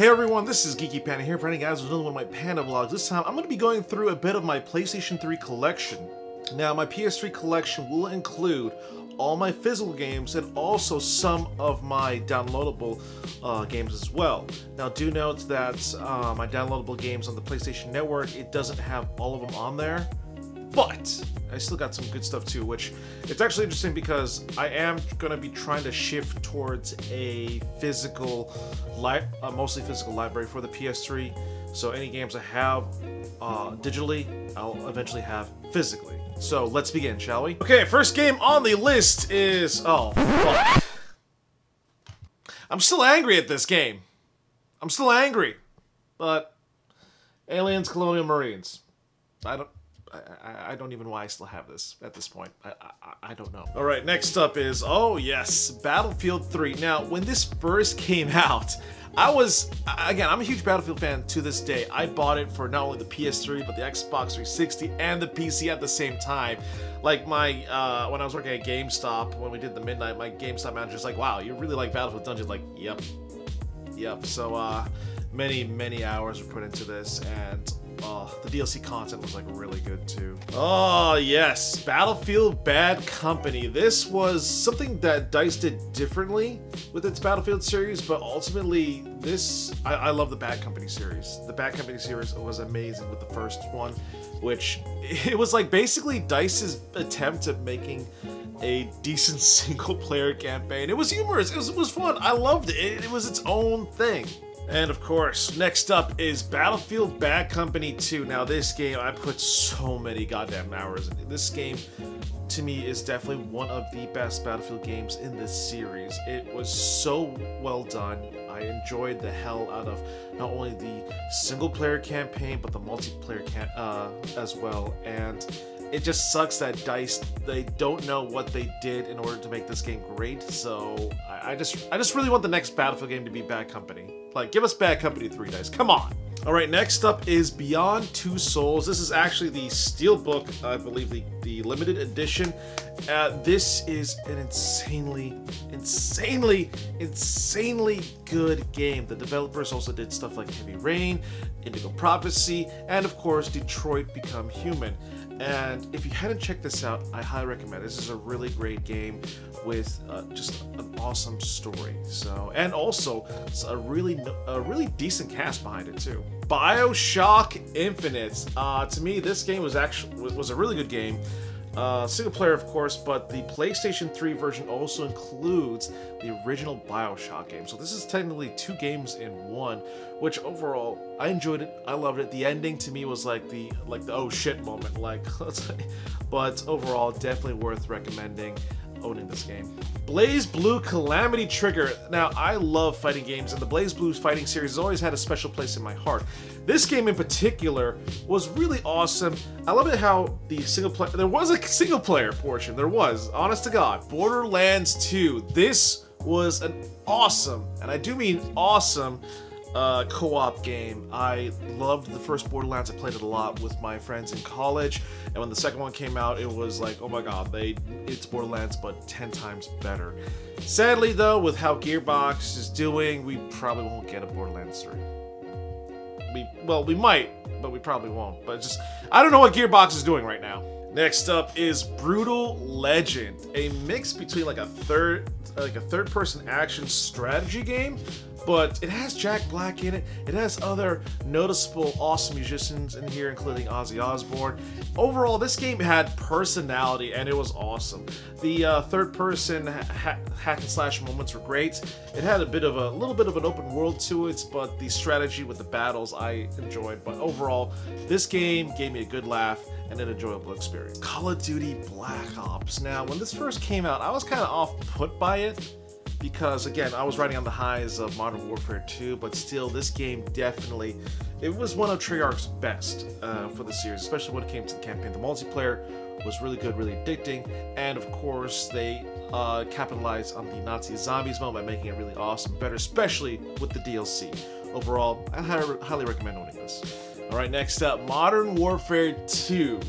Hey everyone, this is Geeky Panda here, bringing guys with another one of my Panda vlogs. This time, I'm going to be going through a bit of my PlayStation 3 collection. Now, my PS3 collection will include all my physical games and also some of my downloadable uh, games as well. Now, do note that uh, my downloadable games on the PlayStation Network, it doesn't have all of them on there, but I still got some good stuff too, which it's actually interesting because I am going to be trying to shift towards a physical, li- uh, mostly physical library for the PS3. So any games I have uh, digitally, I'll eventually have physically. So let's begin, shall we? Okay, first game on the list is oh fuck. I'm still angry at this game. I'm still angry, but Aliens, Colonial Marines. I don't. I, I, don't even know why I still have this at this point. I, I, I don't know. All right, next up is, oh yes, Battlefield 3. Now, when this first came out, I was, again, I'm a huge Battlefield fan to this day. I bought it for not only the PS3, but the Xbox 360 and the PC at the same time. Like my, uh, when I was working at GameStop, when we did the midnight, my GameStop manager's like, wow, you really like Battlefield Dungeons? Like, yep, yep. So, uh, many, many hours were put into this, and Oh, the DLC content was like really good too. Oh yes, Battlefield Bad Company. This was something that DICE did differently with its Battlefield series, but ultimately this, I, I love the Bad Company series. The Bad Company series was amazing with the first one, which it was like basically DICE's attempt at making a decent single player campaign. It was humorous, it was, it was fun, I loved it. it, it was its own thing. And of course, next up is Battlefield Bad Company 2. Now this game, I put so many goddamn hours in. This game, to me, is definitely one of the best Battlefield games in this series. It was so well done. I enjoyed the hell out of not only the single player campaign, but the multiplayer uh, as well. And it just sucks that Dice they don't know what they did in order to make this game great. So I, I just I just really want the next Battlefield game to be Bad Company. Like, give us Bad Company 3 Dice. Come on. All right, next up is Beyond Two Souls. This is actually the Steelbook, I believe, the, the limited edition. Uh, this is an insanely, insanely, insanely good game. The developers also did stuff like Heavy Rain, Indigo Prophecy, and of course, Detroit Become Human. And if you hadn't checked this out, I highly recommend. This is a really great game with uh, just an awesome story. So, and also a really, a really decent cast behind it too. Bioshock Infinite. Uh, to me, this game was actually was a really good game. Uh, single player, of course, but the PlayStation 3 version also includes the original Bioshock game. So this is technically two games in one, which overall I enjoyed it. I loved it. The ending to me was like the like the oh shit moment, like, but overall definitely worth recommending owning this game. BlazBlue Calamity Trigger. Now, I love fighting games, and the BlazBlue fighting series has always had a special place in my heart. This game in particular was really awesome. I love it how the single player, there was a single player portion, there was, honest to God. Borderlands 2, this was an awesome, and I do mean awesome, uh, co-op game. I loved the first Borderlands. I played it a lot with my friends in college, and when the second one came out, it was like, oh my god, they it's Borderlands but 10 times better. Sadly though, with how Gearbox is doing, we probably won't get a Borderlands 3. We well, we might, but we probably won't. But just I don't know what Gearbox is doing right now. Next up is Brutal Legend, a mix between like a third like a third person action strategy game but it has Jack Black in it. It has other noticeable, awesome musicians in here, including Ozzy Osbourne. Overall, this game had personality and it was awesome. The uh, third-person ha hack and slash moments were great. It had a bit of a little bit of an open world to it, but the strategy with the battles I enjoyed. But overall, this game gave me a good laugh and an enjoyable experience. Call of Duty Black Ops. Now, when this first came out, I was kind of off put by it because again, I was riding on the highs of Modern Warfare 2, but still, this game definitely it was one of Treyarch's best uh, for the series, especially when it came to the campaign. The multiplayer was really good, really addicting, and of course, they uh, capitalized on the Nazi zombies mode by making it really awesome, better, especially with the DLC. Overall, I highly recommend owning this. All right, next up, Modern Warfare 2.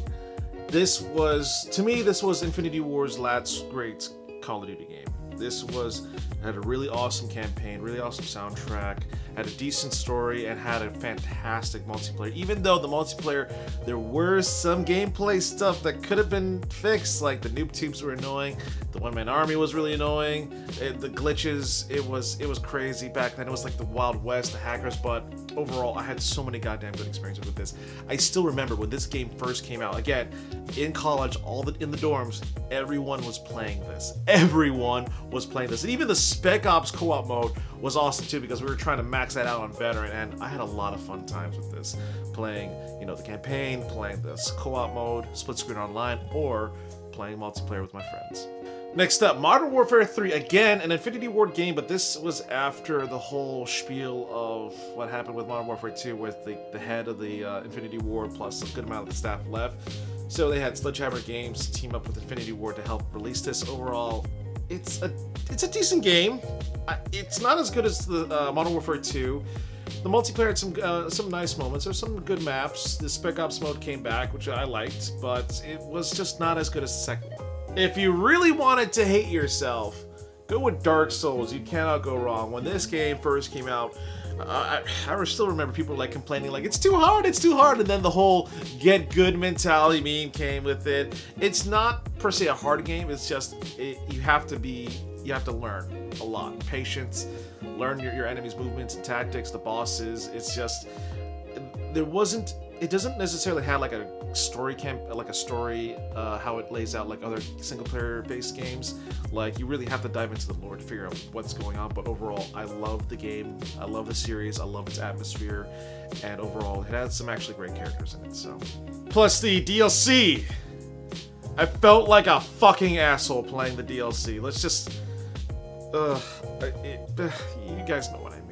This was, to me, this was Infinity Ward's last great Call of Duty game. This was had a really awesome campaign, really awesome soundtrack, had a decent story, and had a fantastic multiplayer. Even though the multiplayer, there were some gameplay stuff that could have been fixed, like the noob tubes were annoying, the one-man army was really annoying, it, the glitches, it was it was crazy back then. It was like the Wild West, the hackers, but overall, I had so many goddamn good experiences with this. I still remember when this game first came out. Again, in college, all the in the dorms, everyone was playing this. Everyone was playing this, and even the Spec Ops co-op mode was awesome too because we were trying to max that out on veteran, and I had a lot of fun times with this, playing you know the campaign, playing this co-op mode, split screen online, or playing multiplayer with my friends. Next up, Modern Warfare 3. Again, an Infinity Ward game, but this was after the whole spiel of what happened with Modern Warfare 2 with the, the head of the uh, Infinity Ward plus a good amount of the staff left. So they had Sledgehammer Games team up with Infinity Ward to help release this. Overall, it's a it's a decent game. It's not as good as the uh, Modern Warfare 2. The multiplayer had some uh, some nice moments. There's some good maps. The Spec Ops mode came back, which I liked, but it was just not as good as the second one. If you really wanted to hate yourself, go with Dark Souls. You cannot go wrong. When this game first came out, uh, I, I still remember people like complaining like it's too hard, it's too hard, and then the whole get good mentality meme came with it. It's not per se a hard game. It's just it, you have to be you have to learn a lot, patience, learn your, your enemy's movements and tactics, the bosses. It's just there wasn't it doesn't necessarily have like a story camp like a story uh, how it lays out like other single player based games. Like you really have to dive into the lore to figure out what's going on but overall i love the game. I love the series. I love its atmosphere and overall it has some actually great characters in it so. Plus the dlc i felt like a fucking asshole playing the dlc let's just uh, it, you guys know what i mean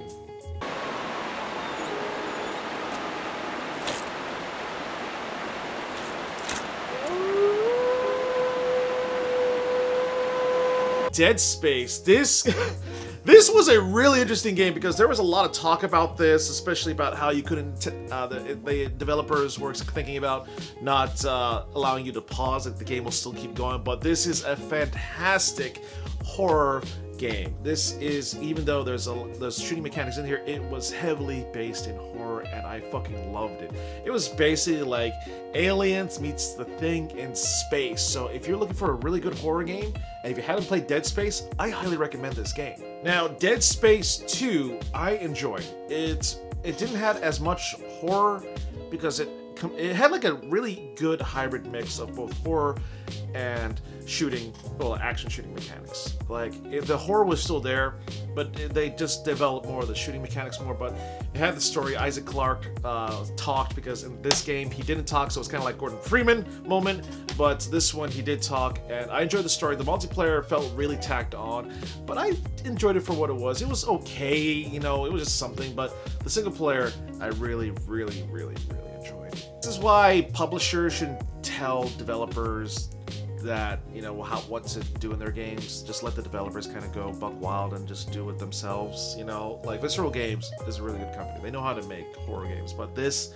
Dead Space. This this was a really interesting game because there was a lot of talk about this, especially about how you couldn't. Uh, the, the, developers were thinking about not uh, allowing you to pause; that the game will still keep going. But this is a fantastic horror game. This is even though there's a there's shooting mechanics in here, it was heavily based in horror, and I fucking loved it. It was basically like Aliens meets The Thing in space. So if you're looking for a really good horror game, and if you haven't played Dead Space, I highly recommend this game. Now, Dead Space 2, I enjoyed. It it didn't have as much horror because it it had like a really good hybrid mix of both horror and shooting, well, action shooting mechanics. Like it, the horror was still there, but they just developed more of the shooting mechanics more. But it had the story. Isaac Clarke uh, talked because in this game he didn't talk, so it's kind of like Gordon Freeman moment. But this one he did talk, and I enjoyed the story. The multiplayer felt really tacked on, but I enjoyed it for what it was. It was okay, you know, it was just something. But the single player, I really, really, really, really. This is why publishers shouldn't tell developers that you know how what to do in their games. Just let the developers kind of go buck wild and just do it themselves. You know, like Visceral Games is a really good company. They know how to make horror games, but this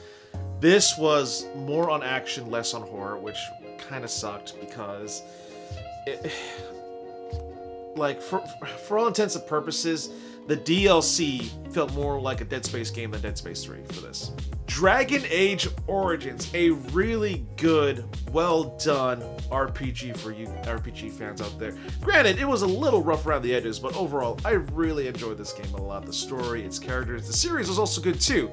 this was more on action, less on horror, which kind of sucked because it like for for all intents and purposes, the DLC felt more like a Dead Space game than Dead Space 3 for this. Dragon Age Origins, a really good, well done RPG for you RPG fans out there. Granted, it was a little rough around the edges, but overall, I really enjoyed this game a lot. The story, its characters, the series was also good too.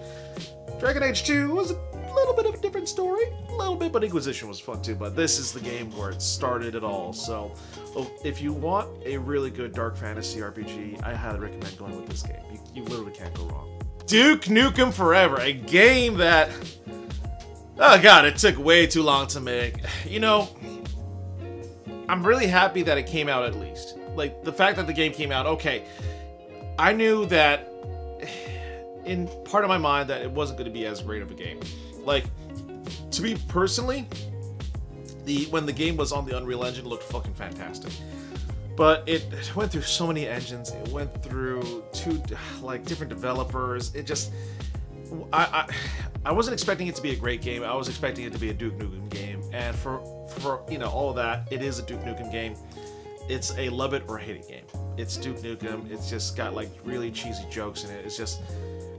Dragon Age 2 was a little bit of a different story, a little bit, but Inquisition was fun too. But this is the game where it started it all. So, oh, if you want a really good dark fantasy RPG, I highly recommend going with this game. You, you literally can't go wrong. Duke Nukem Forever, a game that, oh god, it took way too long to make. You know, I'm really happy that it came out at least. Like, the fact that the game came out, okay, I knew that in part of my mind that it wasn't going to be as great of a game. Like, to me personally, the when the game was on the Unreal Engine, looked fucking fantastic. But it, it went through so many engines. It went through two like different developers. It just, I, I, I wasn't expecting it to be a great game. I was expecting it to be a Duke Nukem game. And for for you know all of that, it is a Duke Nukem game. It's a love it or hate it game. it's Duke Nukem. It's just got like really cheesy jokes in it. It's just,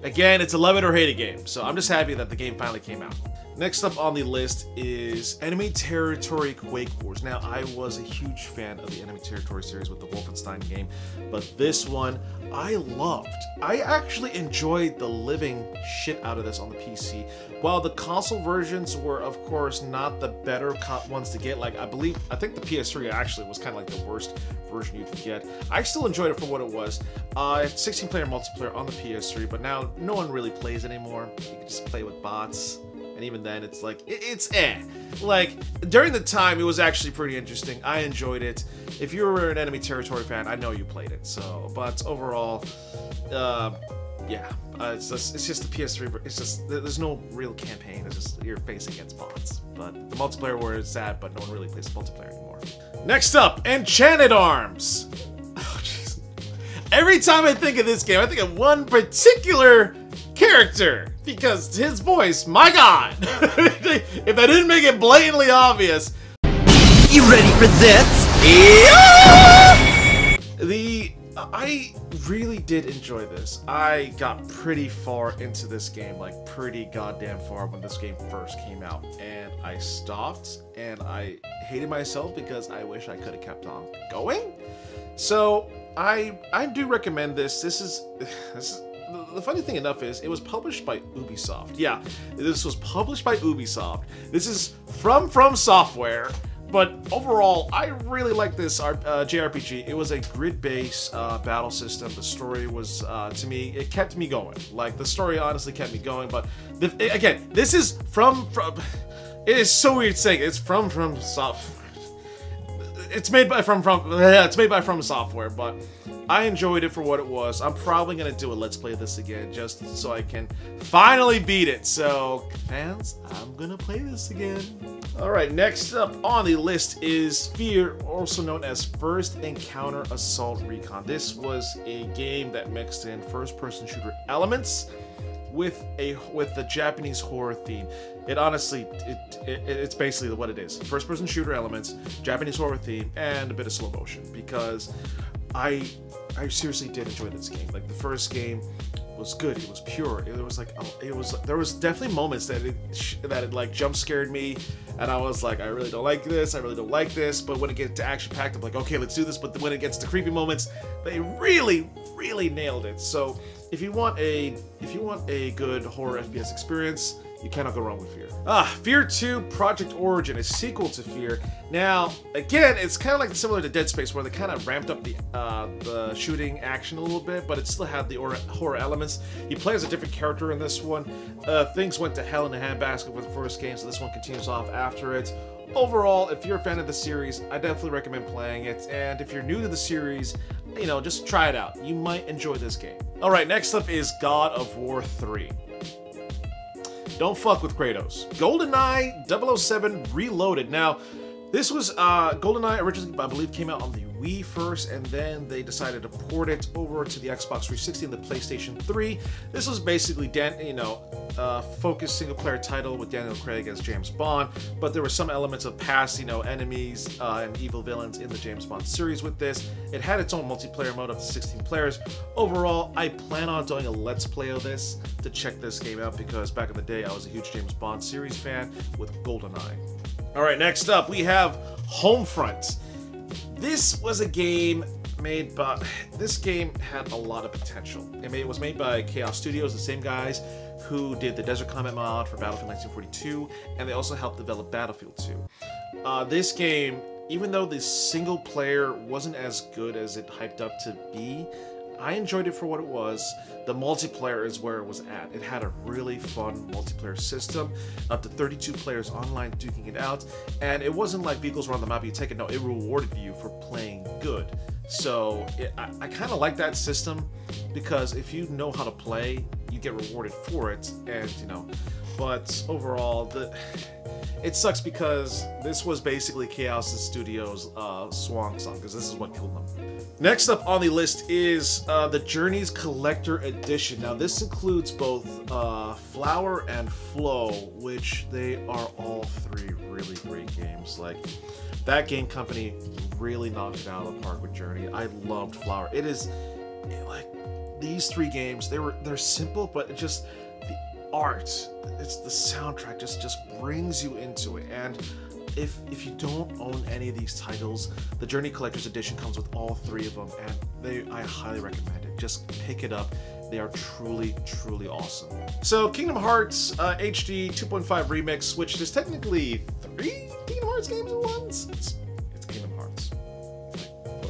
again, it's a love it or hate it game. So I'm just happy that the game finally came out. Next up on the list is Enemy Territory Quake Wars. Now, I was a huge fan of the Enemy Territory series with the Wolfenstein game, but this one I loved. I actually enjoyed the living shit out of this on the PC. While the console versions were, of course, not the better ones to get, like I believe, I think the PS3 actually was kind of like the worst version you could get. I still enjoyed it for what it was. Uh, 16 player multiplayer on the PS3, but now no one really plays anymore. You can just play with bots and even then it's like it, it's eh. Like during the time it was actually pretty interesting. I enjoyed it. If you were an enemy territory fan i know you played it so but overall uh, yeah. Uh, it's, just, it's just the ps3 it's just there's no real campaign. It's just you're facing against bots. But the multiplayer where it's sad but no one really plays multiplayer anymore. Next up enchanted arms. Oh, every time i think of this game i think of one particular character because his voice, my god! if I didn't make it blatantly obvious. You ready for this? Yeah! The I really did enjoy this. I got pretty far into this game, like pretty goddamn far when this game first came out, and I stopped and I hated myself because I wish I could have kept on going. So I I do recommend this. This is this is the funny thing enough is it was published by Ubisoft. Yeah, this was published by Ubisoft. This is from From Software. But overall, I really like this uh, JRPG. It was a grid-based uh, battle system. The story was, uh, to me, it kept me going. Like the story honestly kept me going. But the, again, this is from from. It is so weird saying it. it's from from soft. It's made by from from. Yeah, it's made by From Software, but I enjoyed it for what it was. I'm probably to do a Let's Play this again just so I can finally beat it. So, fans, I'm to play this again. Alright, next up on the list is Fear, also known as First Encounter Assault Recon. This was a game that mixed in first-person shooter elements with a with the Japanese horror theme. It honestly, it, it, it's basically what it is: first-person shooter elements, Japanese horror theme, and a bit of slow motion. Because I I seriously did enjoy this game. Like the first game was good. It was pure. It was like oh, it was. There was definitely moments that it that it like jump scared me, and I was like, I really don't like this. I really don't like this. But when it gets to action packed, I'm like, okay, let's do this. But when it gets to creepy moments, they really, really nailed it. So if you want a if you want a good horror FPS experience, you cannot go wrong with Fear. Ah, Fear 2 Project Origin, a sequel to Fear. Now, again, it's kind of like similar to Dead Space, where they kind of ramped up the uh, the shooting action a little bit, but it still had the horror elements. You play as a different character in this one. Uh, things went to hell in a handbasket with the first game, so this one continues off after it. Overall, if you're a fan of the series, I definitely recommend playing it. And if you're new to the series, you know, just try it out. You might enjoy this game. All right, next up is God of War 3. Don't fuck with Kratos. GoldenEye 007 Reloaded. Now, this was uh, GoldenEye originally, I believe, came out on the Wii first, and then they decided to port it over to the Xbox 360 and the PlayStation 3. This was basically, Dan, you know, uh, focused single-player title with Daniel Craig as James Bond, but there were some elements of past, you know, enemies uh, and evil villains in the James Bond series with this. It had its own multiplayer mode up to 16 players. Overall, I plan on doing a Let's Play of this to check this game out because back in the day, I was a huge James Bond series fan with GoldenEye. All right, next up, we have Homefront. This was a game made by. This game had a lot of potential. It was made by Kaos Studios, the same guys who did the Desert Combat mod for Battlefield 1942, and they also helped develop Battlefield 2. Uh, this game, even though the single player wasn't as good as it hyped up to be, I enjoyed it for what it was. The multiplayer is where it was at. It had a really fun multiplayer system, up to 32 players online duking it out, and it wasn't like vehicles were on the map you take it. No, it rewarded you for playing good. So it, I, I kind of like that system because if you know how to play, you get rewarded for it, and you know, but overall, the it sucks because this was basically Kaos Studios' uh, swan song, because this is what killed them. Next up on the list is uh, the Journeys Collector Edition. Now, this includes both uh, Flower and Flow, which they are all three really great games. Like, that game company really knocked it out of the park with Journey. I loved Flower. It is like these three games. They were they're simple, but it just art, it's the soundtrack just just brings you into it. And if if you don't own any of these titles, the Journey Collector's Edition comes with all three of them, and they I highly recommend it. Just pick it up. They are truly, truly awesome. So Kingdom Hearts uh, HD 2.5 Remix, which is technically three Kingdom Hearts games at once. It's, it's Kingdom Hearts.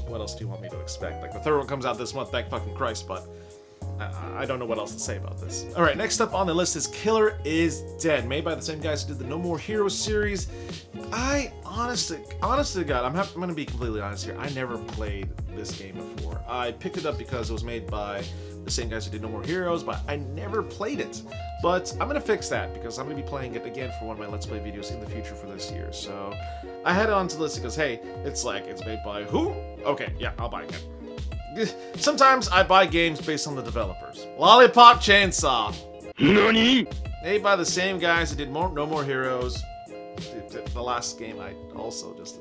What else do you want me to expect? Like the third one comes out this month, thank fucking Christ, but I, don't know what else to say about this. All right, next up on the list is Killer is Dead, made by the same guys who did the No More Heroes series. I honestly, honestly, God, I'm, I'm gonna be completely honest here. I never played this game before. I picked it up because it was made by the same guys who did No More Heroes, but I never played it. But I'm gonna fix that because I'm gonna be playing it again for one of my Let's Play videos in the future for this year. So I head on to the list because hey, it's like it's made by who? Okay, yeah, I'll buy it. Sometimes I buy games based on the developers. Lollipop Chainsaw. NANI? Made by the same guys that did more, No More Heroes. The last game I also just.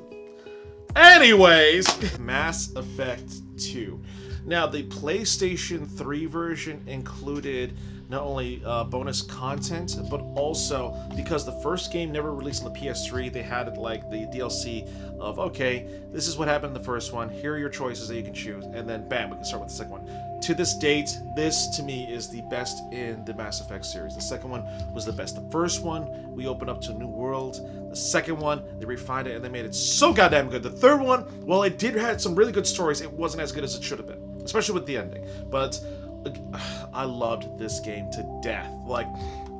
Anyways, Mass Effect 2. Now, the PlayStation 3 version included not only uh, bonus content, but also because the first game never released on the PS3, they had like the DLC of okay, this is what happened in the first one. Here are your choices that you can choose, and then bam, we can start with the second one. To this date, this to me is the best in the Mass Effect series. The second one was the best. The first one, we opened up to a new world. The second one, they refined it and they made it so goddamn good. The third one, well, it did had some really good stories. It wasn't as good as it should have been, especially with the ending. But I loved this game to death. Like,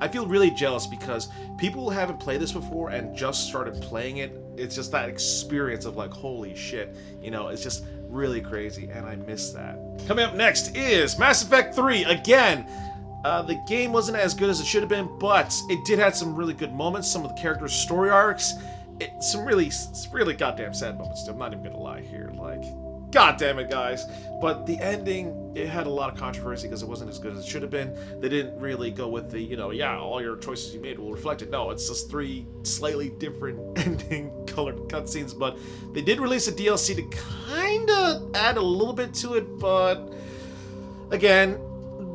I feel really jealous because people who haven't played this before and just started playing it, it's just that experience of like, holy shit, you know, it's just really crazy, and I miss that. Coming up next is Mass Effect 3. Again, uh, the game wasn't as good as it should have been, but it did have some really good moments, some of the characters' story arcs, it, some really, really goddamn sad moments. I'm not even gonna lie here. Like, God damn it, guys. But the ending, it had a lot of controversy because it wasn't as good as it should have been. They didn't really go with the, you know, yeah, all your choices you made will reflect it. No, it's just three slightly different ending colored cutscenes. But they did release a DLC to kind of add a little bit to it, but again,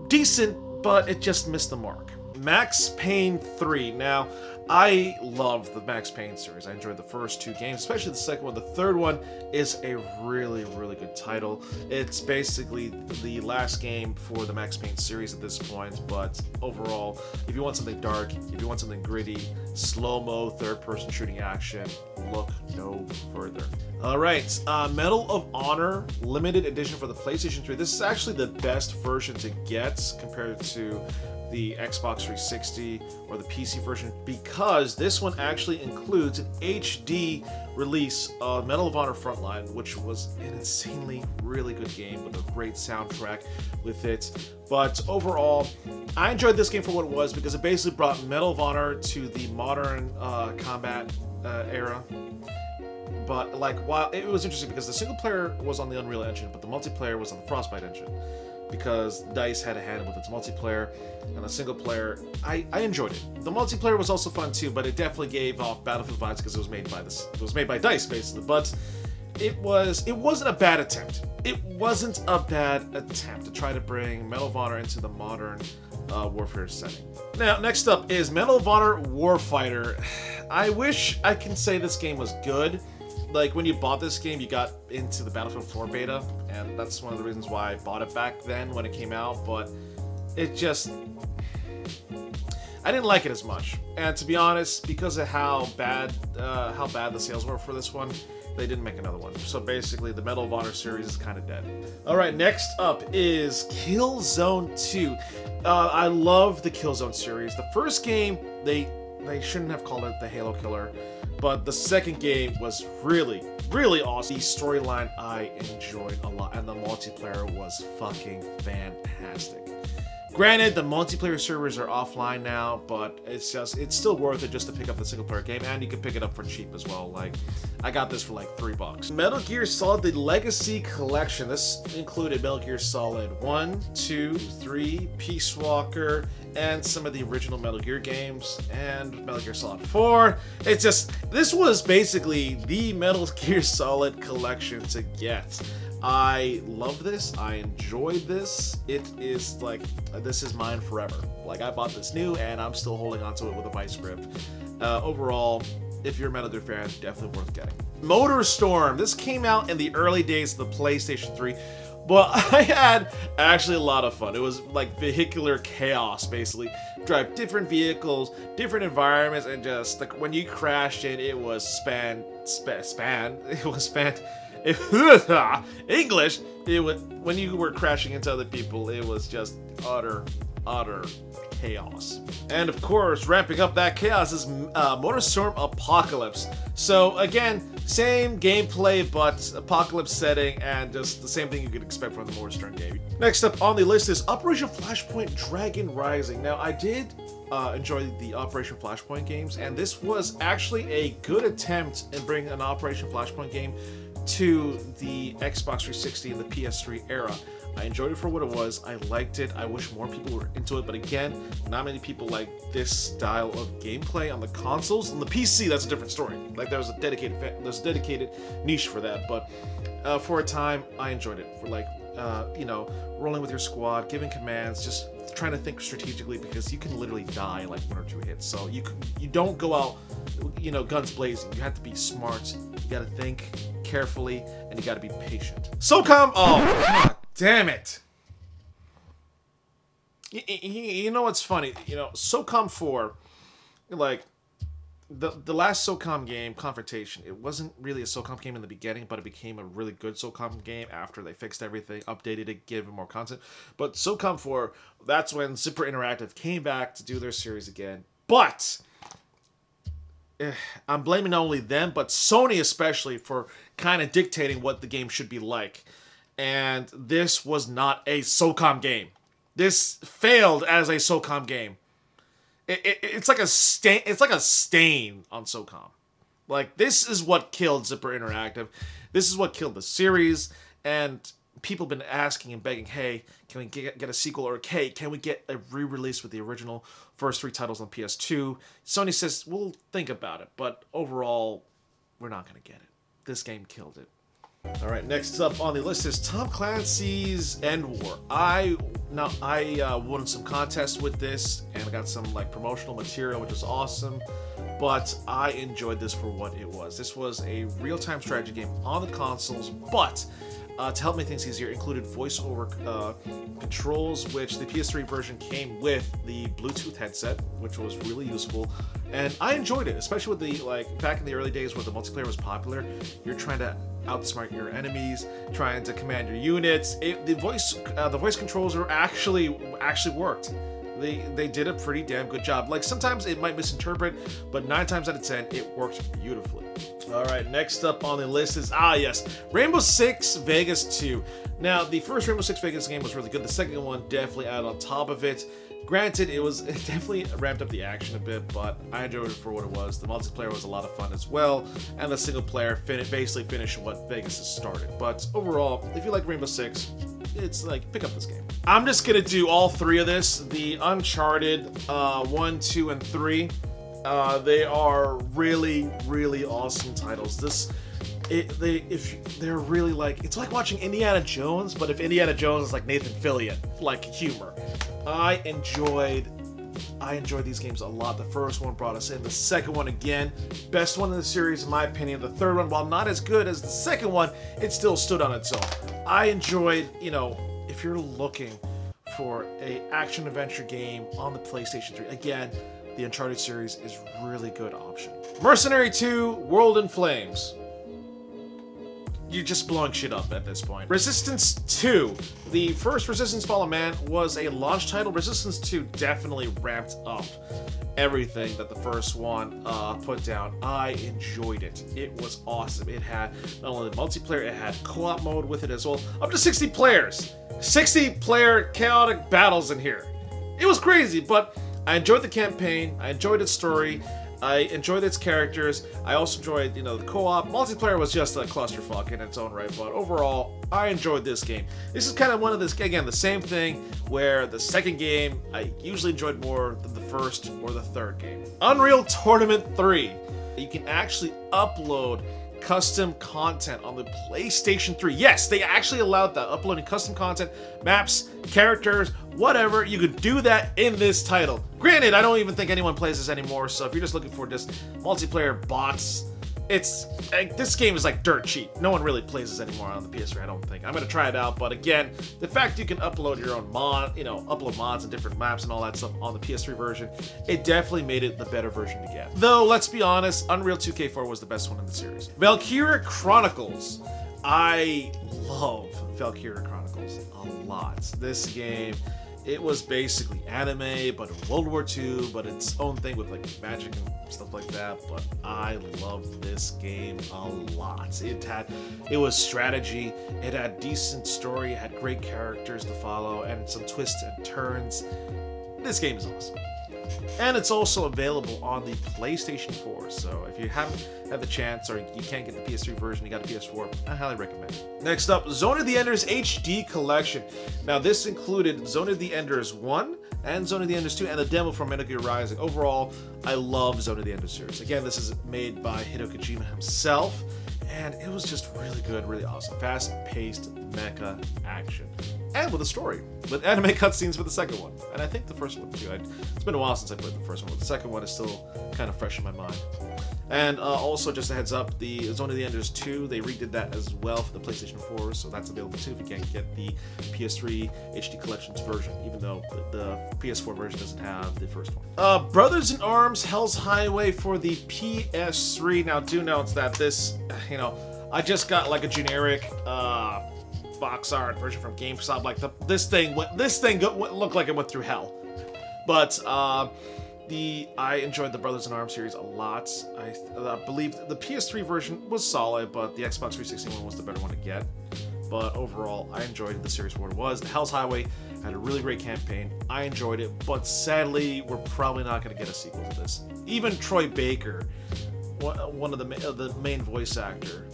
decent, but it just missed the mark. Max Payne 3. Now, I love the Max Payne series. I enjoyed the first two games, especially the second one. The third one is a really, really good title. It's basically the last game for the Max Payne series at this point, but overall, if you want something dark, if you want something gritty, slow-mo, third-person shooting action, look no further. All right, uh, Medal of Honor limited edition for the PlayStation 3. This is actually the best version to get compared to the Xbox 360 or the PC version because this one actually includes an HD release of Medal of Honor Frontline, which was an insanely really good game with a great soundtrack with it. But overall, I enjoyed this game for what it was because it basically brought Medal of Honor to the modern uh, combat uh, era but like while it was interesting because the single player was on the Unreal Engine, but the multiplayer was on the Frostbite engine because Dice had a hand with its multiplayer and the single player. I, I enjoyed it. The multiplayer was also fun too, but it definitely gave off Battlefield vibes because it was made by this. It was made by Dice basically, but it was it wasn't a bad attempt. It wasn't a bad attempt to try to bring Medal of Honor into the modern uh, warfare setting. Now, next up is Medal of Honor Warfighter. I wish I can say this game was good like when you bought this game, you got into the Battlefield 4 beta, and that's one of the reasons why I bought it back then when it came out. But it just, I didn't like it as much. And to be honest, because of how bad, uh, how bad the sales were for this one, they didn't make another one. So basically, the Medal of Honor series is kind of dead. All right, next up is Killzone 2. Uh, I love the Killzone series. The first game, they they shouldn't have called it the Halo Killer. But the second game was really, really awesome. The storyline I enjoyed a lot, and the multiplayer was fucking fantastic. Granted, the multiplayer servers are offline now, but it's just it's still worth it just to pick up the single player game, and you can pick it up for cheap as well. Like, I got this for like three bucks. Metal Gear Solid: The Legacy Collection. This included Metal Gear Solid 1, 2, 3, Peace Walker, and some of the original Metal Gear games, and Metal Gear Solid 4. It's just this was basically the Metal Gear Solid collection to get. I love this. I enjoyed this. It is like this is mine forever. Like I bought this new and I'm still holding onto it with a vice grip. Uh, overall, if you're a Metal Gear fan, definitely worth getting. Motorstorm. This came out in the early days of the PlayStation 3. But I had actually a lot of fun. It was like vehicular chaos, basically. Drive different vehicles, different environments, and just like when you crashed in, it was span, span, span. It was span English, it was when you were crashing into other people, it was just utter, utter chaos. And of course, ramping up that chaos is uh, Motorstorm Apocalypse. So again, same gameplay, but apocalypse setting, and just the same thing you could expect from the Motorstorm game. Next up on the list is Operation Flashpoint Dragon Rising. Now, I did uh, enjoy the Operation Flashpoint games, and this was actually a good attempt in bringing an Operation Flashpoint game to the Xbox 360 and the PS3 era. I enjoyed it for what it was. I liked it. I wish more people were into it, but again, not many people like this style of gameplay on the consoles. On the PC, that's a different story. Like there was a dedicated there's a dedicated niche for that, but uh, for a time, I enjoyed it. For like uh, you know, rolling with your squad, giving commands, just trying to think strategically because you can literally die like one or two hits. So you you don't go out, you know, guns blazing. You have to be smart. You got to think carefully, and you got to be patient. SOCOM. Oh, damn it! You, know what's funny? You know, SOCOM four, like the the last SOCOM game, Confrontation, it wasn't really a SOCOM game in the beginning, but it became a really good SOCOM game after they fixed everything, updated it, gave it more content. But SOCOM 4, that's when Zipper Interactive came back to do their series again. But eh, I'm blaming not only them, but Sony especially for kind of dictating what the game should be like. And this was not a SOCOM game. This failed as a SOCOM game it, it, it's like a stain. It's like a stain on SOCOM. Like this is what killed Zipper Interactive. This is what killed the series. And people have been asking and begging, "Hey, can we get, get a sequel?" Or, "Hey, can we get a re-release with the original first three titles on PS2?" Sony says, "We'll think about it, but overall, we're not gonna get it. This game killed it." All right, next up on the list is Tom Clancy's EndWar. I now I uh, won some contests with this and got some like promotional material, which is awesome. But I enjoyed this for what it was. This was a real-time strategy game on the consoles, but uh, to help make things easier, included voiceover uh, controls, which the PS3 version came with the Bluetooth headset, which was really useful, and I enjoyed it, especially with the like back in the early days where the multiplayer was popular. You're trying to outsmart your enemies, trying to command your units. It, the voice, uh, the voice controls are actually actually worked. They they did a pretty damn good job. Like sometimes it might misinterpret, but nine times out of ten, it works beautifully. All right, next up on the list is ah yes, Rainbow Six Vegas 2. Now the first Rainbow Six Vegas game was really good. The second one definitely added on top of it. Granted, it was it definitely ramped up the action a bit, but I enjoyed it for what it was. The multiplayer was a lot of fun as well, and the single player fin- basically finished what Vegas has started. But overall, if you like Rainbow Six, it's like pick up this game. I'm just gonna do all three of this: the Uncharted uh, one, two, and three. Uh, they are really, really awesome titles. This it, they if they're really like it's like watching Indiana Jones, but if Indiana Jones is like Nathan Fillion, like humor. I enjoyed I enjoyed these games a lot. The first one brought us in. The second one again, best one in the series in my opinion. The third one, while not as good as the second one, it still stood on its own. I enjoyed, you know, if you're looking for a action adventure game on the PlayStation 3, again, the Uncharted series is really good option. Mercenary 2: World in Flames you're just blowing shit up at this point. Resistance 2. The first Resistance Fall of Man was a launch title. Resistance 2 definitely ramped up everything that the first one uh, put down. I enjoyed it. It was awesome. It had not only the multiplayer, it had co-op mode with it as well. Up to 60 players. 60 player chaotic battles in here. It was crazy, but I enjoyed the campaign. I enjoyed its story. I enjoyed its characters. I also enjoyed, you know, the co-op. Multiplayer was just a clusterfuck in its own right, but overall, I enjoyed this game. This is kind of one of this, again, the same thing where the second game I usually enjoyed more than the first or the third game. Unreal Tournament 3. You can actually upload custom content on the PlayStation 3. Yes, they actually allowed that, uploading custom content, maps, characters, whatever. You could do that in this title. Granted, I don't even think anyone plays this anymore, so if you're just looking for just multiplayer bots, it's like, this game is like dirt cheap. No one really plays this anymore on the PS3, I don't think. I'm gonna try it out, but again, the fact you can upload your own mod, you know, upload mods and different maps and all that stuff on the PS3 version, it definitely made it the better version to get. Though, let's be honest, Unreal 2K4 was the best one in the series. Valkyria Chronicles. I love Valkyria Chronicles a lot. This game it was basically anime, but in World War II, but its own thing with like magic and stuff like that. But I loved this game a lot. It had, it was strategy. It had decent story. It had great characters to follow and some twists and turns. This game is awesome. And it's also available on the PlayStation 4, so if you haven't had the chance or you can't get the PS3 version, you got a PS4, I highly recommend it. Next up, Zone of the Enders HD Collection. Now this included Zone of the Enders 1 and Zone of the Enders 2 and the demo from Metal Gear Rising. Overall, I love Zone of the Enders series. Again, this is made by Hideo Kojima himself, and it was just really good, really awesome. Fast-paced mecha action and with a story, with anime cutscenes for the second one, and I think the first one too. I, it's been a while since I played the first one, but the second one is still kind of fresh in my mind. And uh, also, just a heads up, the Zone of the Enders 2, they redid that as well for the PlayStation 4, so that's available too if you can't get the PS3 HD Collections version, even though the, the PS4 version doesn't have the first one. Uh, Brothers in Arms Hell's Highway for the PS3. Now, do note that this, you know, I just got like a generic. Uh, box art version from GameStop. Like the, this thing, this thing looked like it went through hell. But uh, the I enjoyed the Brothers in Arms series a lot. I, I believe the PS3 version was solid, but the Xbox 360 one was the better one to get. But overall, I enjoyed the series for what it was. The Hell's Highway had a really great campaign. I enjoyed it, but sadly, we're probably not going to get a sequel to this. Even Troy Baker, one of the the main voice actor,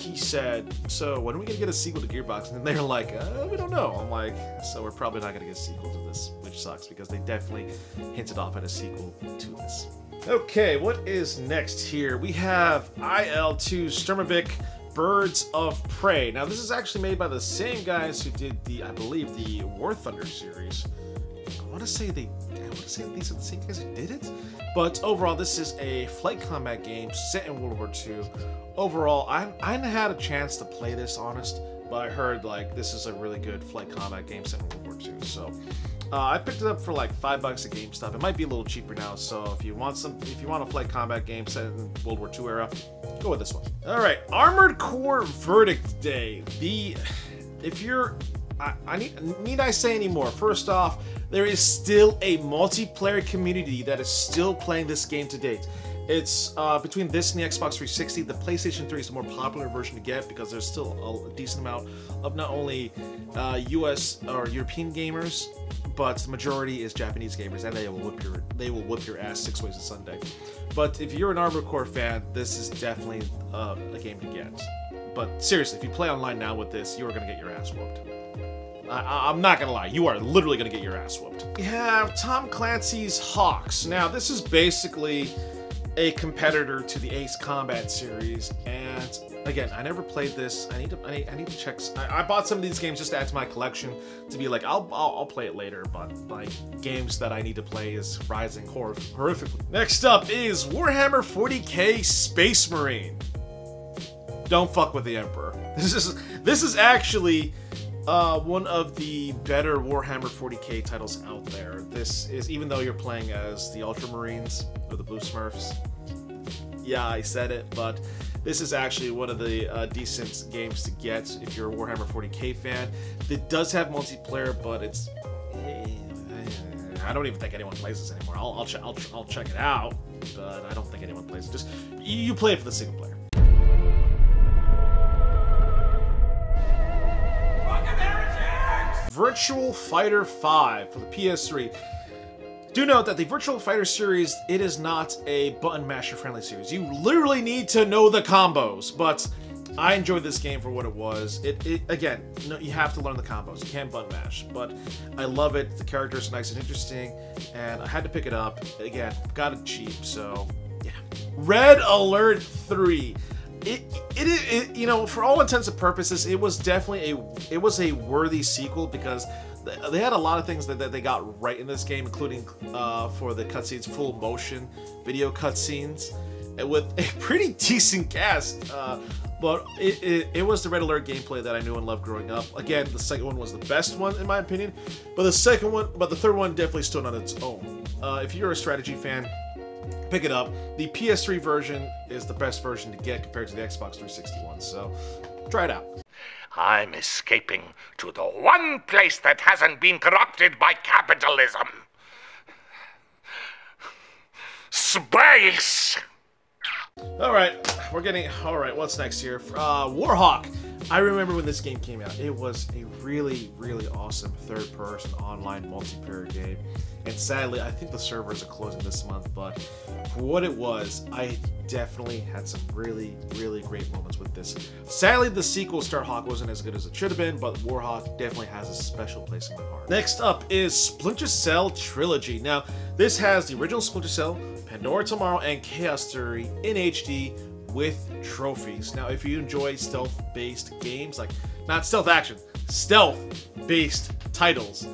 he said, "So when are we gonna get a sequel to Gearbox?" And they're like, uh, "We don't know." I'm like, "So we're probably not gonna get a sequel to this," which sucks because they definitely hinted off at a sequel to this. Okay, what is next here? We have IL2 Sturmovik Birds of Prey. Now, this is actually made by the same guys who did the, I believe, the War Thunder series. I want to say they, Want to say these are the same guys who did it. But overall, this is a flight combat game set in World War II. Overall, I, I had a chance to play this, honest, but I heard like this is a really good flight combat game set in World War II. So uh, I picked it up for like five bucks at GameStop. It might be a little cheaper now. So if you want some, if you want a flight combat game set in World War II era, go with this one. All right, Armored Core Verdict Day. The if you're I, I need need I say anymore? First off, there is still a multiplayer community that is still playing this game to date. It's uh, between this and the Xbox 360. The PlayStation 3 is the more popular version to get because there's still a, decent amount of not only uh, US or European gamers, but the majority is Japanese gamers, and they will whip your they will whip your ass six ways to Sunday. But if you're an Armored Core fan, this is definitely uh, a game to get. But seriously, if you play online now with this, you are gonna get your ass whooped. I, am not gonna lie, you are literally gonna get your ass whooped. We have Tom Clancy's HAWX. Now, this is basically a competitor to the Ace Combat series, and again, I never played this. I need to, I need, I need to check. I, I, bought some of these games just to add to my collection to be like, I'll, I'll, I'll play it later. But like games that I need to play is rising hor horrifically. Next up is Warhammer 40k Space Marine. Don't fuck with the Emperor. This is this is actually uh, one of the better Warhammer 40k titles out there. This is, even though you're playing as the Ultramarines or the Blue Smurfs. Yeah, I said it, but this is actually one of the uh, decent games to get if you're a Warhammer 40k fan. It does have multiplayer, but it's. Eh, I don't even think anyone plays this anymore. I'll, I'll, ch- I'll, I'll check it out, but I don't think anyone plays it. Just you play it for the single player. Virtual Fighter 5 for the PS3. Do note that the Virtual Fighter series, it is not a button masher friendly series. You literally need to know the combos, but I enjoyed this game for what it was. It, it again, you have to learn the combos. You can't button mash, but I love it. The characters are nice and interesting, and I had to pick it up. Again, got it cheap, so yeah. Red Alert 3. It, it, it, you know, for all intents and purposes, it was definitely a, it was a worthy sequel because they had a lot of things that, that they got right in this game, including uh, for the cutscenes, full motion video cutscenes, and with a pretty decent cast. Uh, but it, it, it, was the Red Alert gameplay that I knew and loved growing up. Again, the second one was the best one in my opinion, but the second one, but the third one definitely stood on its own. Uh, if you're a strategy fan, pick it up. The PS3 version is the best version to get compared to the Xbox 360 one, so try it out. I'm escaping to the one place that hasn't been corrupted by capitalism. Space! Alright, we're getting... Alright, what's next here? Uh, Warhawk! I remember when this game came out. It was a really, really awesome third-person online multiplayer game. And sadly, I think the servers are closing this month, but for what it was, I definitely had some really, really great moments with this. Sadly, the sequel, Starhawk, wasn't as good as it should have been, but Warhawk definitely has a special place in my heart. Next up is Splinter Cell Trilogy. Now, this has the original Splinter Cell, Pandora Tomorrow, and Chaos Theory in HD with trophies. Now, if you enjoy stealth-based games, like, not stealth action, stealth-based titles,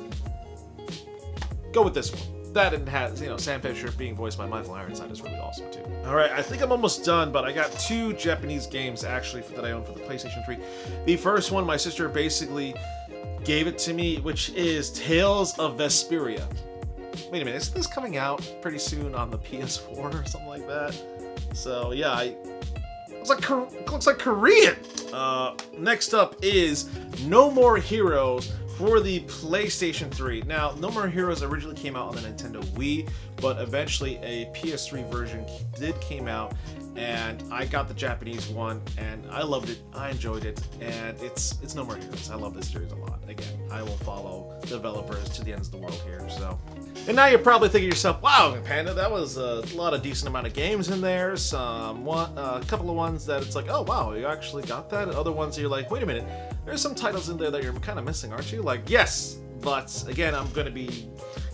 go with this one. That and has, you know, Sam Fisher being voiced by Michael Ironside is really awesome too. Alright, I think I'm almost done, but I got two Japanese games actually that I own for the PlayStation 3. The first one, my sister basically gave it to me, which is Tales of Vesperia. Wait a minute, is this coming out pretty soon on the PS4 or something like that? So yeah, I looks like looks like Korean. Uh, next up is No More Heroes for the PlayStation 3. Now, No More Heroes originally came out on the Nintendo Wii, but eventually a PS3 version did came out, and I got the Japanese one, and I loved it. I enjoyed it, and it's it's No More Heroes. I love this series a lot. Again, I will follow developers to the ends of the world here. So, and now you're probably thinking to yourself, "Wow, Panda, that was a lot of decent amount of games in there. Some one, uh, a couple of ones that it's like, oh wow, you actually got that. Other ones you're like, wait a minute." There's some titles in there that you're kind of missing, aren't you? Like, yes, but again, I'm going to be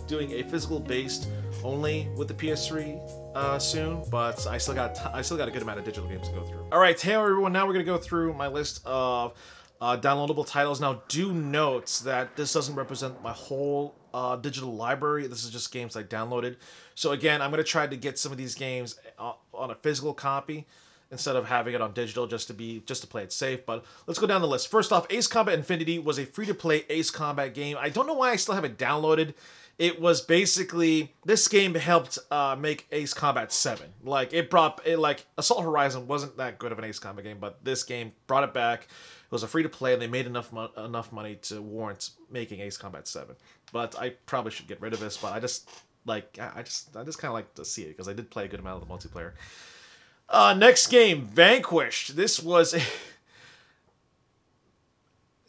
doing a physical based only with the PS3 uh, soon, but I still got I still got a good amount of digital games to go through. All right, hey everyone, now we're gonna go through my list of uh, downloadable titles. Now, do note that this doesn't represent my whole uh, digital library. This is just games I downloaded. So again, I'm gonna try to get some of these games uh, on a physical copy instead of having it on digital just to be just to play it safe. But let's go down the list. First off, Ace Combat Infinity was a free-to-play Ace Combat game. I don't know why I still have it downloaded. It was basically this game helped uh, make Ace Combat 7. Like it brought it like Assault Horizon wasn't that good of an Ace Combat game, but this game brought it back. It was a free to play, and they made enough mo- enough money to warrant making Ace Combat 7. But I probably should get rid of this. But I just like I just I just kind of like to see it because I did play a good amount of the multiplayer. Uh, next game, Vanquished. This was. A...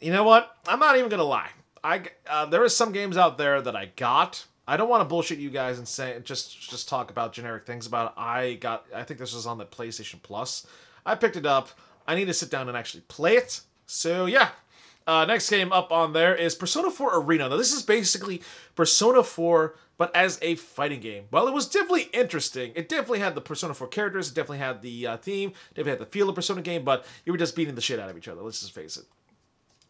you know what? I'm not even gonna lie. I uh, there are some games out there that I got. I don't want to bullshit you guys and say just just talk about generic things about it. I got. I think this was on the PlayStation Plus. I picked it up. I need to sit down and actually play it. So yeah. Uh, next game up on there is Persona 4 Arena. Now this is basically Persona 4 but as a fighting game. Well, it was definitely interesting. It definitely had the Persona 4 characters, it definitely had the uh, theme, definitely had the feel of Persona game, but you were just beating the shit out of each other, let's just face it.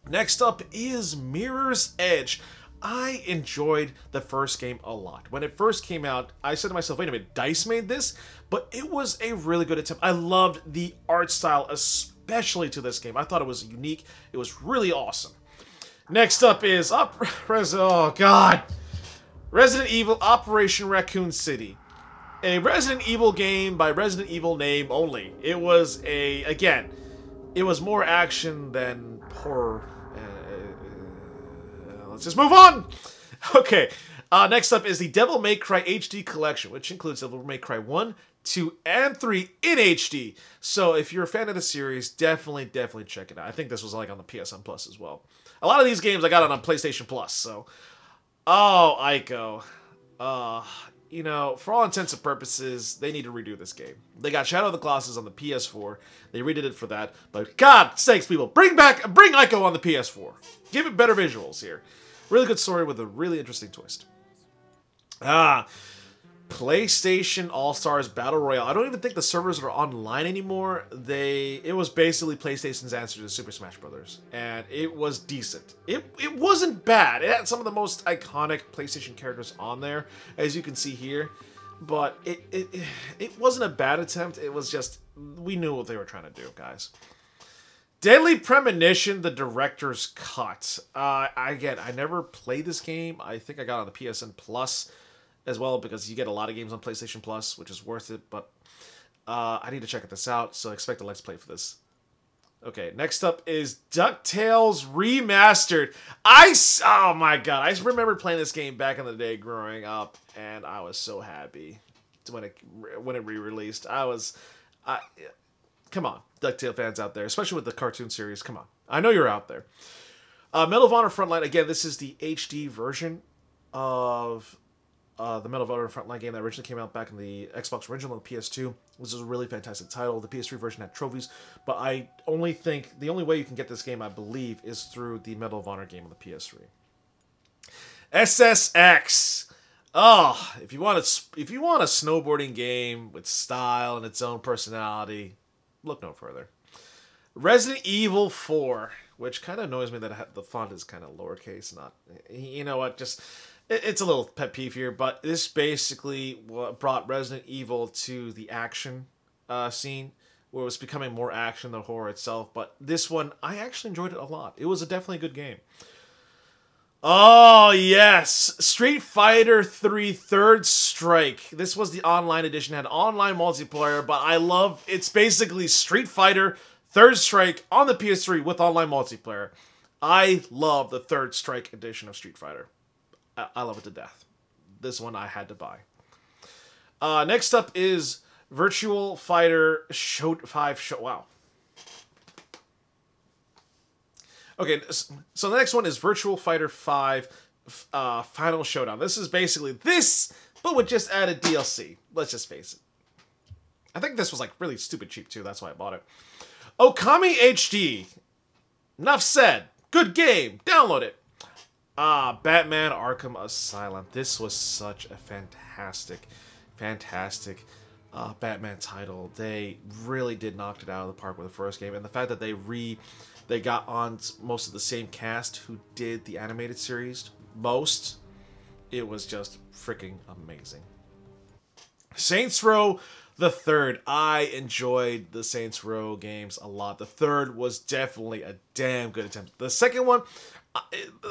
Next up is Mirror's Edge. I enjoyed the first game a lot. When it first came out, I said to myself, wait a minute, DICE made this? But it was a really good attempt. I loved the art style, especially to this game. I thought it was unique. It was really awesome. Next up is Up... Oh, God. Resident Evil Operation Raccoon City. A Resident Evil game by Resident Evil name only. It was a, again, it was more action than horror. Let's just move on! Okay, uh, next up is the Devil May Cry HD Collection, which includes Devil May Cry 1, 2, and 3 in HD. So if you're a fan of the series, definitely, definitely check it out. I think this was like on the PSN Plus as well. A lot of these games I got on PlayStation Plus. So, oh, Ico, uh, you know, for all intents and purposes, they need to redo this game. They got Shadow of the Colossus on the PS4. They redid it for that. But God sakes, people, bring back, bring Ico on the PS4. Give it better visuals here. Really good story with a really interesting twist. Ah, PlayStation All Stars Battle Royale. I don't even think the servers are online anymore. They it was basically PlayStation's answer to Super Smash Brothers, and it was decent. It it wasn't bad. It had some of the most iconic PlayStation characters on there, as you can see here. But it it it wasn't a bad attempt. It was just we knew what they were trying to do, guys. Deadly Premonition, the director's cut. Uh, again, I never played this game. I think I got on the PSN Plus as well because you get a lot of games on PlayStation Plus, which is worth it. But uh, I need to check this out, so expect a let's play for this. Okay, next up is DuckTales Remastered. I oh my god, I remember playing this game back in the day growing up, and I was so happy when it when it re-released. I was, I, come on, DuckTale fans out there, especially with the cartoon series. Come on, I know you're out there. Uh, Medal of Honor Frontline. Again, this is the HD version of uh, the Medal of Honor Frontline game that originally came out back in the Xbox original and the PS2. This is a really fantastic title. The PS3 version had trophies, but I only think the only way you can get this game, I believe, is through the Medal of Honor game on the PS3. SSX. Oh, if you want a if you want a snowboarding game with style and its own personality, look no further. Resident Evil 4, which kind of annoys me that the font is kind of lowercase, not you know what, just it's a little pet peeve here, but this basically brought Resident Evil to the action uh, scene, where it was becoming more action than horror itself. But this one, I actually enjoyed it a lot. It was a definitely good game. Oh yes, Street Fighter 3 Third Strike. This was the online edition, had online multiplayer, but I love it's basically Street Fighter Third Strike on the PS3 with online multiplayer. I love the Third Strike edition of Street Fighter. I love it to death. This one I had to buy. Uh, next up is Virtual Fighter Show 5 Show. Wow. Okay, so the next one is Virtual Fighter 5 uh, Final Showdown. This is basically this, but with just added DLC. Let's just face it. I think this was like really stupid cheap too. That's why I bought it. Okami HD. Enough said. Good game. Download it. Ah, Batman Arkham Asylum. This was such a fantastic, fantastic uh, Batman title. They really did knock it out of the park with the first game, and the fact that they re they got on most of the same cast who did the animated series most, it was just freaking amazing. Saints Row the third. I enjoyed the Saints Row games a lot. The third was definitely a damn good attempt. The second one,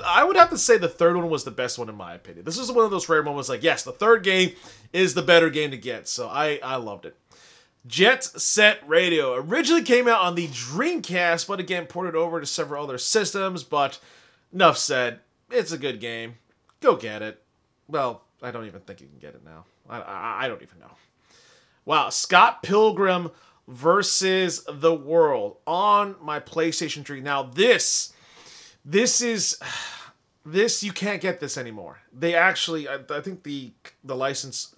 I would have to say the third one was the best one in my opinion. This is one of those rare moments like, yes, the third game is the better game to get. So I, I loved it. Jet Set Radio originally came out on the Dreamcast, but again ported over to several other systems. But enough said, it's a good game. Go get it. Well, I don't even think you can get it now. I, I, I don't even know. Wow, Scott Pilgrim versus the World on my PlayStation 3. Now this this is this you can't get this anymore. They actually, I, I think the the license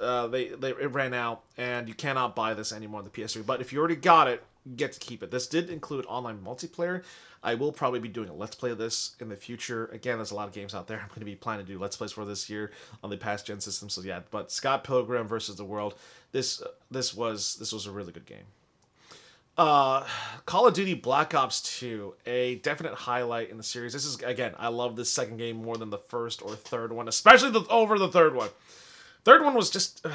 uh, they they it ran out, and you cannot buy this anymore on the PS3. But if you already got it, you get to keep it. This did include online multiplayer. I will probably be doing a let's play of this in the future. Again, there's a lot of games out there. I'm going to be planning to do let's plays for this year on the past gen system. So yeah, but Scott Pilgrim versus the World. This this was this was a really good game. Uh, Call of Duty Black Ops 2, a definite highlight in the series. This is again, I love this second game more than the first or third one, especially the, over the third one. Third one was just uh,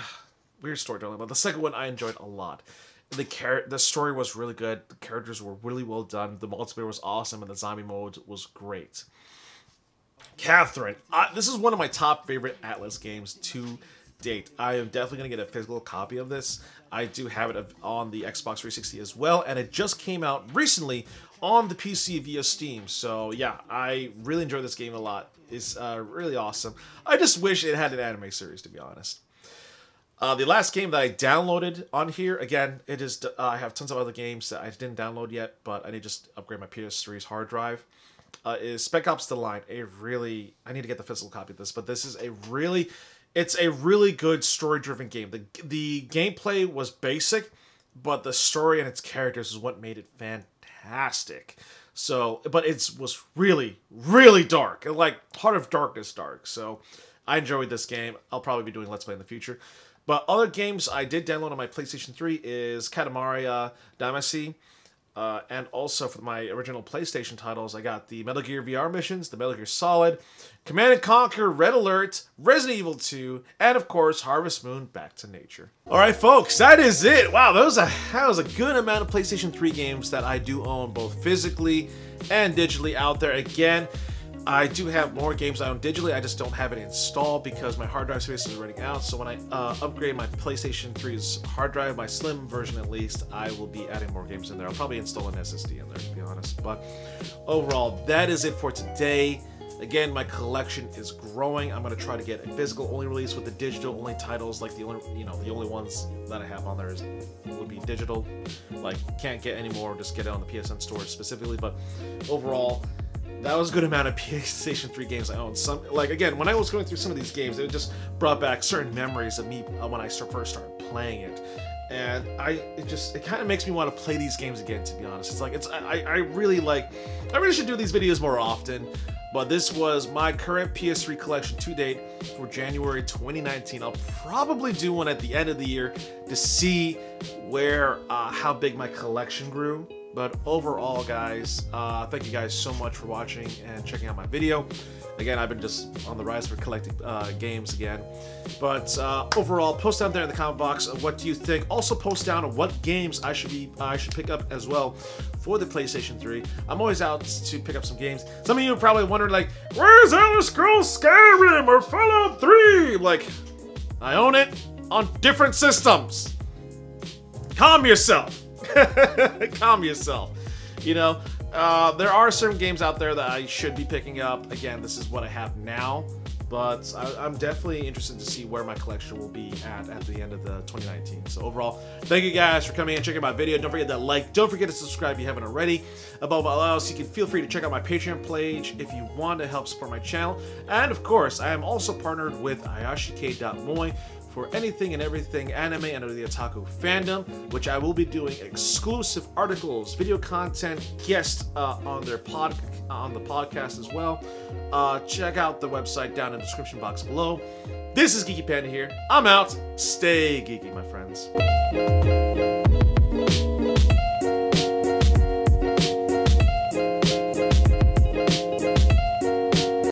weird storytelling, but the second one I enjoyed a lot. The char- the story was really good. The characters were really well done. The multiplayer was awesome, and the zombie mode was great. Catherine, this is one of my top favorite Atlus games to date. I am definitely going to get a physical copy of this. I do have it on the Xbox 360 as well, and it just came out recently on the PC via Steam. So yeah, I really enjoy this game a lot. It's uh, really awesome. I just wish it had an anime series, to be honest. Uh, the last game that I downloaded on here, again, it is. Uh, I have tons of other games that I didn't download yet, but I need to just upgrade my PS3's hard drive. uh, is Spec Ops: The Line. A really, I need to get the physical copy of this, but this is a really, it's a really good story-driven game. The the gameplay was basic, but the story and its characters is what made it fantastic. So, but it was really, really dark, like Heart of Darkness dark. So, I enjoyed this game. I'll probably be doing Let's Play in the future. But other games I did download on my PlayStation 3 is Katamari uh, Damacy. Uh, and also for my original PlayStation titles, I got the Metal Gear VR missions, the Metal Gear Solid, Command and Conquer, Red Alert, Resident Evil 2, and of course Harvest Moon: Back to Nature. All right, folks, that is it. Wow, that was a that was a good amount of PlayStation 3 games that I do own both physically and digitally out there. Again, I do have more games I own digitally. I just don't have it installed because my hard drive space is running out. So when I uh, upgrade my PlayStation 3's hard drive, my slim version at least, I will be adding more games in there. I'll probably install an SSD in there to be honest. But overall, that is it for today. Again, my collection is growing. I'm gonna try to get a physical only release with the digital only titles. Like the only, you know, the only ones that I have on there is would be digital. Like can't get any more. Just get it on the PSN store specifically. But overall, that was a good amount of PlayStation 3 games I owned. Some like again, when I was going through some of these games, it just brought back certain memories of me uh, when I first started playing it. And I, it just, it kind of makes me want to play these games again. To be honest, it's like it's, I, I really like, I really should do these videos more often. But this was my current PS3 collection to date for January 2019. I'll probably do one at the end of the year to see where, uh, how big my collection grew but overall, guys, uh, thank you guys so much for watching and checking out my video. Again, I've been just on the rise for collecting uh, games again. But uh, overall, post down there in the comment box what do you think. Also, post down what games I should be I should pick up as well for the PlayStation 3. I'm always out to pick up some games. Some of you probably wondering, like, where's Elder Scrolls Skyrim or Fallout 3? Like, I own it on different systems. Calm yourself. Calm yourself. You know, uh, there are certain games out there that I should be picking up. Again, this is what I have now, but I, am definitely interested to see where my collection will be at at the end of the 2019. So overall, thank you guys for coming and checking my video. Don't forget that like. Don't forget to subscribe if you haven't already. Above all else, you can feel free to check out my Patreon page if you want to help support my channel. And of course, I am also partnered with iyashikei.moe for anything and everything anime under the otaku fandom, which I will be doing exclusive articles, video content, guests uh, on their pod on the podcast as well. Uh, check out the website down in the description box below. This is Geeky Panda here. I'm out. Stay geeky, my friends.